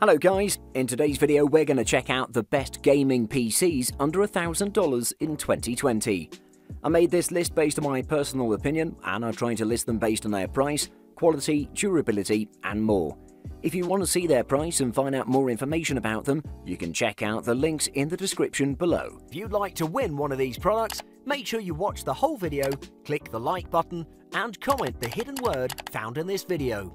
Hello guys, in today's video we're going to check out the best gaming PCs under $1,000 in 2020. I made this list based on my personal opinion and I'm trying to list them based on their price, quality, durability and more. If you want to see their price and find out more information about them, you can check out the links in the description below. If you'd like to win one of these products, make sure you watch the whole video, click the like button and comment the hidden word found in this video.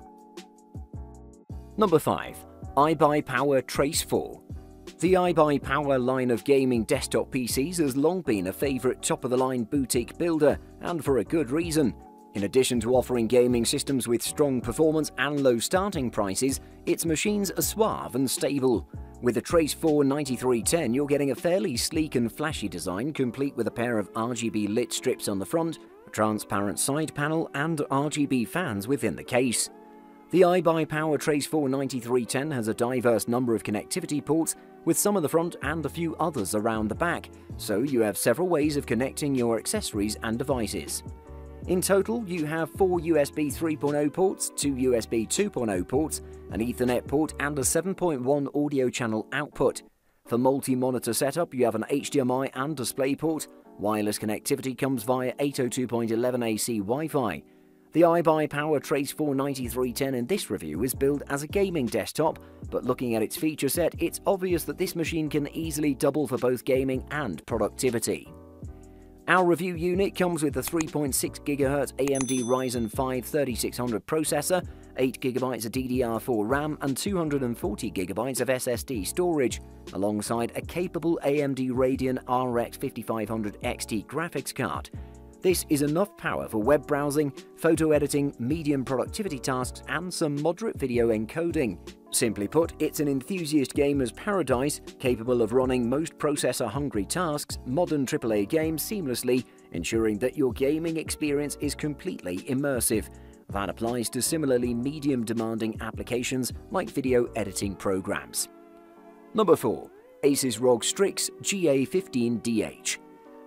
Number 5 iBuyPower Trace 4. The iBuy Power line of gaming desktop PCs has long been a favourite top-of-the-line boutique builder, and for a good reason. In addition to offering gaming systems with strong performance and low starting prices, its machines are suave and stable. With the Trace 4 9310, you're getting a fairly sleek and flashy design complete with a pair of RGB lit strips on the front, a transparent side panel and RGB fans within the case. The iBuyPower Trace 4 9310 has a diverse number of connectivity ports, with some at the front and a few others around the back, so you have several ways of connecting your accessories and devices. In total, you have four USB 3.0 ports, two USB 2.0 ports, an Ethernet port and a 7.1 audio channel output. For multi-monitor setup, you have an HDMI and DisplayPort. Wireless connectivity comes via 802.11 AC Wi-Fi. The iBuyPower Trace 4 9310 in this review is billed as a gaming desktop, but looking at its feature set, it's obvious that this machine can easily double for both gaming and productivity. Our review unit comes with a 3.6 GHz AMD Ryzen 5 3600 processor, 8GB of DDR4 RAM and 240GB of SSD storage, alongside a capable AMD Radeon RX 5500 XT graphics card. This is enough power for web browsing, photo editing, medium productivity tasks, and some moderate video encoding. Simply put, it's an enthusiast gamer's paradise, capable of running most processor-hungry tasks, modern AAA games seamlessly, ensuring that your gaming experience is completely immersive. That applies to similarly medium-demanding applications like video editing programs. Number 4. Asus ROG Strix GA15DH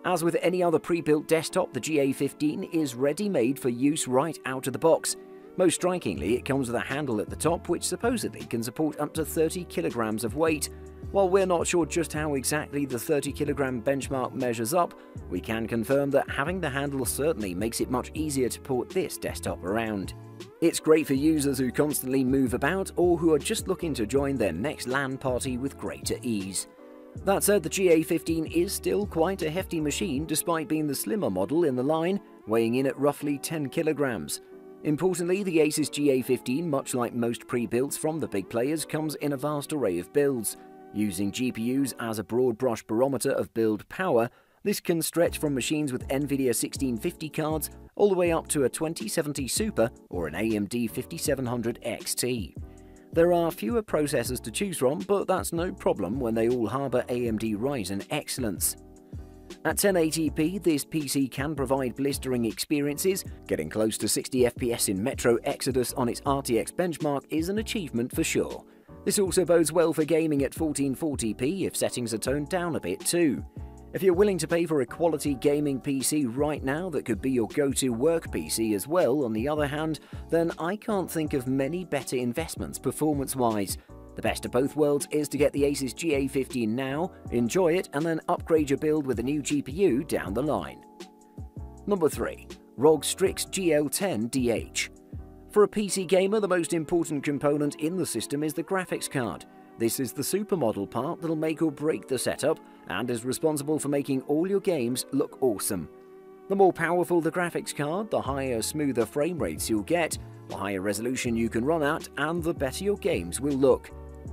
as with any other pre-built desktop, the GA15 is ready-made for use right out of the box. Most strikingly, it comes with a handle at the top which supposedly can support up to 30 kilograms of weight. While we're not sure just how exactly the 30 kilogram benchmark measures up, we can confirm that having the handle certainly makes it much easier to port this desktop around. It's great for users who constantly move about or who are just looking to join their next LAN party with greater ease. That said, the GA15 is still quite a hefty machine despite being the slimmer model in the line, weighing in at roughly 10 kilograms. Importantly, the Asus GA15, much like most pre-builts from the big players, comes in a vast array of builds. Using GPUs as a broad brush barometer of build power, this can stretch from machines with NVIDIA 1650 cards all the way up to a 2070 Super or an AMD 5700 XT. There are fewer processors to choose from, but that's no problem when they all harbour AMD Ryzen excellence. At 1080p, this PC can provide blistering experiences. Getting close to 60 FPS in Metro Exodus on its RTX benchmark is an achievement for sure. This also bodes well for gaming at 1440p if settings are toned down a bit too. If you're willing to pay for a quality gaming PC right now that could be your go-to work PC as well, on the other hand, then I can't think of many better investments performance-wise. The best of both worlds is to get the Asus GA15 now, enjoy it, and then upgrade your build with a new GPU down the line. Number 3. ROG Strix GL10DH For a PC gamer, the most important component in the system is the graphics card. This is the supermodel part that'll make or break the setup and is responsible for making all your games look awesome. The more powerful the graphics card, the higher, smoother frame rates you'll get, the higher resolution you can run at, and the better your games will look.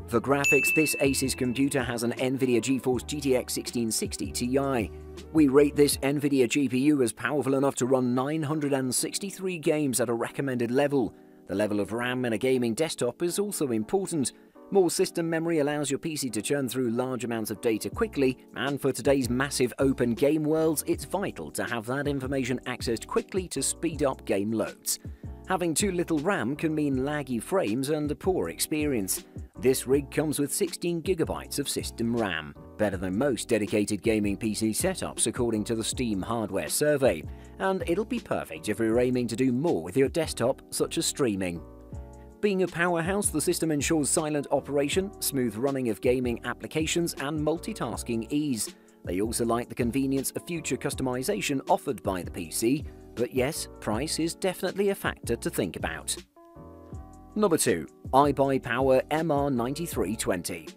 For graphics, this Asus computer has an NVIDIA GeForce GTX 1660 Ti. We rate this NVIDIA GPU as powerful enough to run 963 games at a recommended level. The level of RAM in a gaming desktop is also important, more system memory allows your PC to churn through large amounts of data quickly, and for today's massive open game worlds, it's vital to have that information accessed quickly to speed up game loads. Having too little RAM can mean laggy frames and a poor experience. This rig comes with 16GB of system RAM, better than most dedicated gaming PC setups according to the Steam Hardware Survey, and it'll be perfect if you're aiming to do more with your desktop, such as streaming. Being a powerhouse, the system ensures silent operation, smooth running of gaming applications, and multitasking ease. They also like the convenience of future customization offered by the PC, but yes, price is definitely a factor to think about. Number 2. iBuyPower MR9320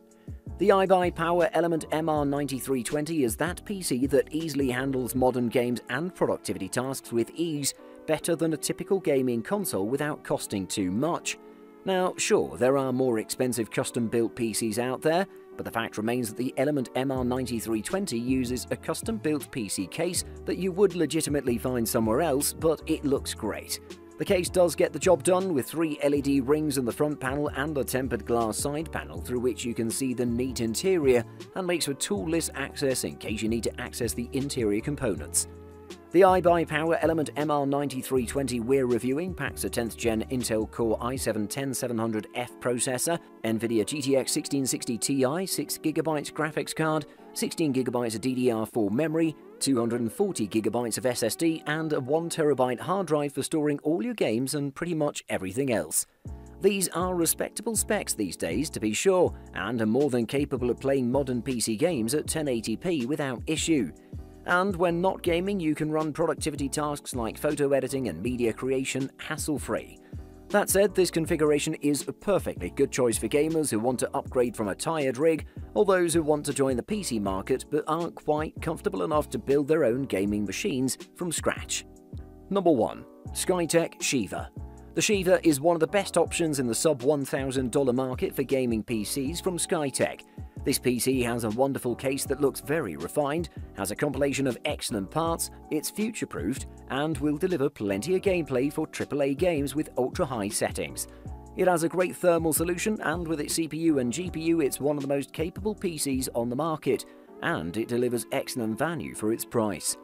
the iBuyPower Element MR9320 is that PC that easily handles modern games and productivity tasks with ease, better than a typical gaming console without costing too much. Now, sure, there are more expensive custom-built PCs out there, but the fact remains that the Element MR9320 uses a custom-built PC case that you would legitimately find somewhere else, but it looks great. The case does get the job done with three LED rings in the front panel and a tempered glass side panel through which you can see the neat interior and makes for toolless access in case you need to access the interior components. The iBuyPower Element MR9320 we're reviewing packs a 10th gen Intel Core i7-10700F processor, NVIDIA GTX 1660 Ti 6GB graphics card, 16GB of DDR4 memory, 240GB of SSD, and a 1TB hard drive for storing all your games and pretty much everything else. These are respectable specs these days, to be sure, and are more than capable of playing modern PC games at 1080p without issue. And when not gaming, you can run productivity tasks like photo editing and media creation hassle-free. That said, this configuration is a perfectly good choice for gamers who want to upgrade from a tired rig, or those who want to join the PC market but aren't quite comfortable enough to build their own gaming machines from scratch. Number 1. Skytech Shiva the Shiva is one of the best options in the sub $1,000 market for gaming PCs from Skytech. This PC has a wonderful case that looks very refined, has a compilation of excellent parts, it's future-proofed, and will deliver plenty of gameplay for AAA games with ultra-high settings. It has a great thermal solution, and with its CPU and GPU it's one of the most capable PCs on the market, and it delivers excellent value for its price.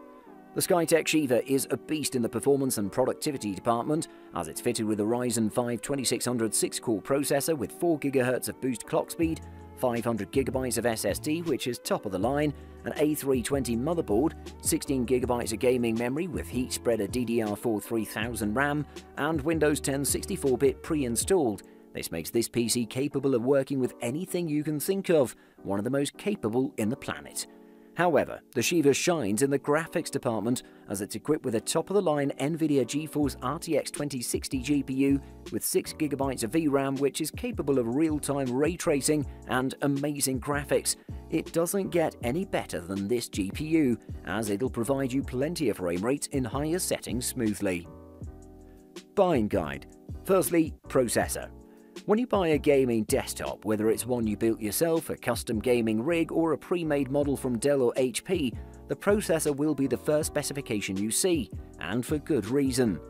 The Skytech Shiva is a beast in the performance and productivity department, as it's fitted with a Ryzen 5 2600 6-core processor with 4 GHz of boost clock speed 500GB of SSD, which is top of the line, an A320 motherboard, 16GB of gaming memory with heat spreader DDR4 3000 RAM, and Windows 10 64-bit pre-installed. This makes this PC capable of working with anything you can think of, one of the most capable in the planet. However, the Shiva shines in the graphics department as it's equipped with a top-of-the-line NVIDIA GeForce RTX 2060 GPU with 6GB of VRAM which is capable of real-time ray tracing and amazing graphics. It doesn't get any better than this GPU, as it'll provide you plenty of frame rates in higher settings smoothly. Buying Guide Firstly, Processor when you buy a gaming desktop, whether it's one you built yourself, a custom gaming rig, or a pre-made model from Dell or HP, the processor will be the first specification you see, and for good reason.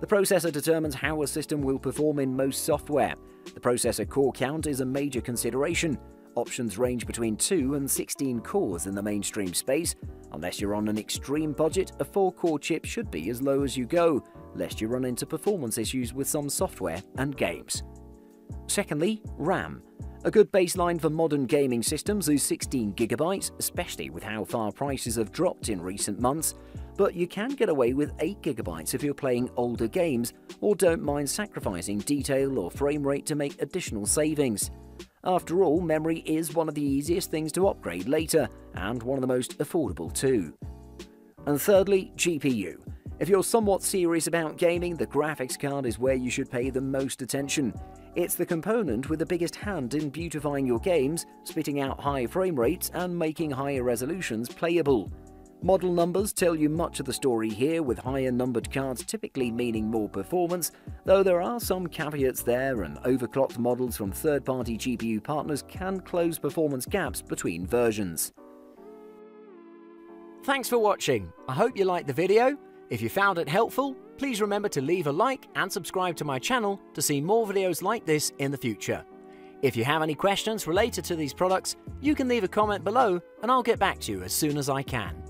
The processor determines how a system will perform in most software. The processor core count is a major consideration. Options range between 2 and 16 cores in the mainstream space. Unless you're on an extreme budget, a 4-core chip should be as low as you go, lest you run into performance issues with some software and games. Secondly, RAM. A good baseline for modern gaming systems is 16GB, especially with how far prices have dropped in recent months, but you can get away with 8GB if you're playing older games or don't mind sacrificing detail or frame rate to make additional savings. After all, memory is one of the easiest things to upgrade later, and one of the most affordable too. And thirdly, GPU. If you're somewhat serious about gaming, the graphics card is where you should pay the most attention. It's the component with the biggest hand in beautifying your games, spitting out high frame rates, and making higher resolutions playable. Model numbers tell you much of the story here, with higher numbered cards typically meaning more performance, though there are some caveats there, and overclocked models from third party GPU partners can close performance gaps between versions. Thanks for watching. I hope you liked the video. If you found it helpful, please remember to leave a like and subscribe to my channel to see more videos like this in the future. If you have any questions related to these products, you can leave a comment below and I'll get back to you as soon as I can.